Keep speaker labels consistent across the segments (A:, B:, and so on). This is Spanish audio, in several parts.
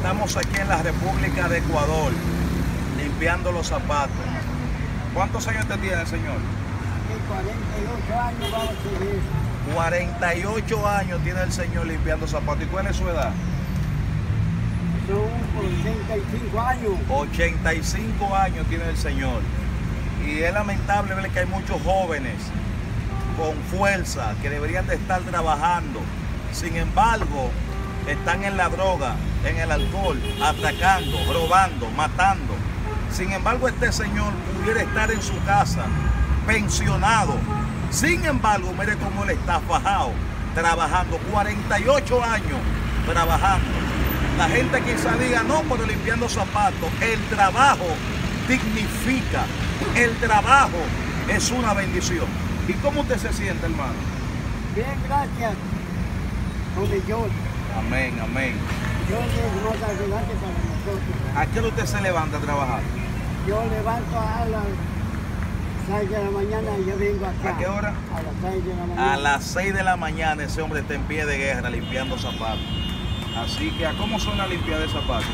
A: Estamos aquí en la República de Ecuador, limpiando los zapatos. ¿Cuántos años te tiene, señor?
B: 48 años vamos a seguir.
A: 48 años tiene el señor limpiando zapatos. ¿Y cuál es su edad?
B: Son 85 años.
A: 85 años tiene el señor. Y es lamentable ver que hay muchos jóvenes con fuerza que deberían de estar trabajando. Sin embargo, están en la droga, en el alcohol, atacando, robando, matando. Sin embargo, este señor pudiera estar en su casa, pensionado. Sin embargo, mire cómo él está fajado, trabajando 48 años trabajando. La gente quizá diga, no, pero limpiando zapatos. El trabajo dignifica. El trabajo es una bendición. ¿Y cómo usted se siente, hermano?
B: Bien, gracias. Yo,
A: Amén, amén.
B: Dios es más adelante para nosotros.
A: ¿A qué hora usted se levanta a trabajar?
B: Yo levanto a las 6 de la mañana y yo vengo acá.
A: ¿A qué hora?
B: A las 6 de la mañana.
A: A las 6 de la mañana ese hombre está en pie de guerra limpiando zapatos. Así que, ¿a cómo son la limpieza de zapatos?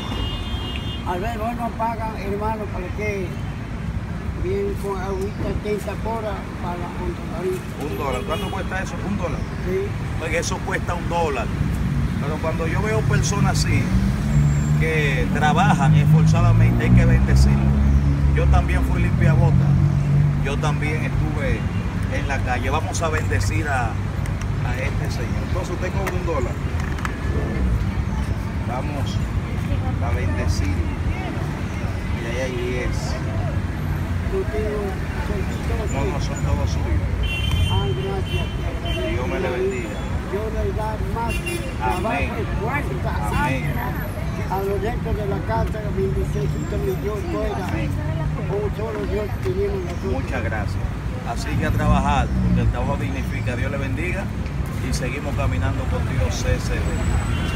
B: A ver, vos no pagan, hermano, para que vienen con agüita 30 horas para un
A: Un dólar. ¿Cuánto cuesta eso? Un dólar.
B: Sí.
A: Porque eso cuesta un dólar. Pero cuando yo veo personas así, que trabajan esforzadamente, hay que bendecirlo. Yo también fui limpiabota. Yo también estuve en la calle. Vamos a bendecir a, a este señor. Entonces usted cobra un dólar. Vamos a bendecir. Y ahí hay 10.
B: Yo tengo soltito,
A: No, no son todos suyos. Dios me le bendiga.
B: Le más
A: Amén. Amén.
B: a los dentro de la casa, bendececito mi Dios fuera. Como solo Dios tenemos nosotros.
A: Muchas gracias. Así que a trabajar, porque el trabajo dignifica. Dios le bendiga y seguimos caminando contigo, CCB.